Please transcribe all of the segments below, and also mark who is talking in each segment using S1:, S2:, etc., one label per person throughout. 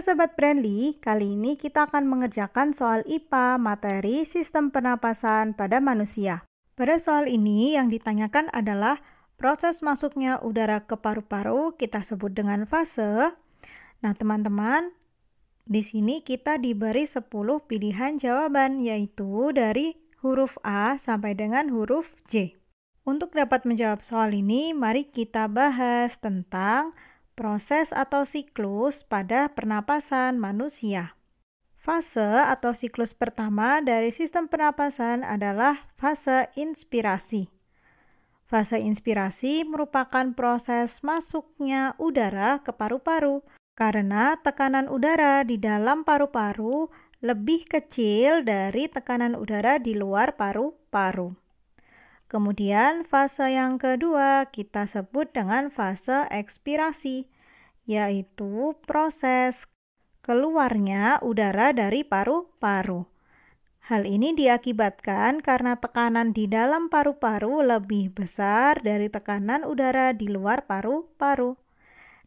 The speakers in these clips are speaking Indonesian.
S1: Sobat Brandly, kali ini kita akan mengerjakan soal IPA materi sistem pernapasan pada manusia. Pada soal ini yang ditanyakan adalah proses masuknya udara ke paru-paru kita sebut dengan fase. Nah teman-teman, di sini kita diberi 10 pilihan jawaban yaitu dari huruf A sampai dengan huruf J. Untuk dapat menjawab soal ini, mari kita bahas tentang proses atau siklus pada pernapasan manusia. Fase atau siklus pertama dari sistem pernapasan adalah fase inspirasi. Fase inspirasi merupakan proses masuknya udara ke paru-paru karena tekanan udara di dalam paru-paru lebih kecil dari tekanan udara di luar paru-paru. Kemudian fase yang kedua kita sebut dengan fase ekspirasi, yaitu proses keluarnya udara dari paru-paru. Hal ini diakibatkan karena tekanan di dalam paru-paru lebih besar dari tekanan udara di luar paru-paru.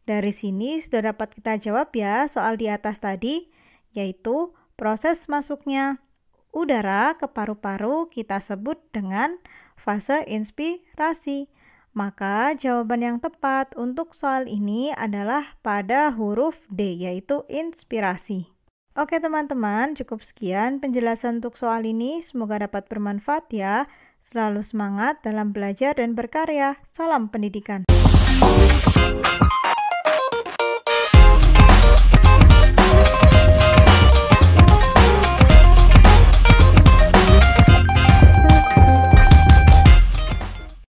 S1: Dari sini sudah dapat kita jawab ya soal di atas tadi, yaitu proses masuknya udara ke paru-paru kita sebut dengan fase inspirasi. Maka jawaban yang tepat untuk soal ini adalah pada huruf D, yaitu inspirasi. Oke teman-teman, cukup sekian penjelasan untuk soal ini. Semoga dapat bermanfaat ya. Selalu semangat dalam belajar dan berkarya. Salam pendidikan.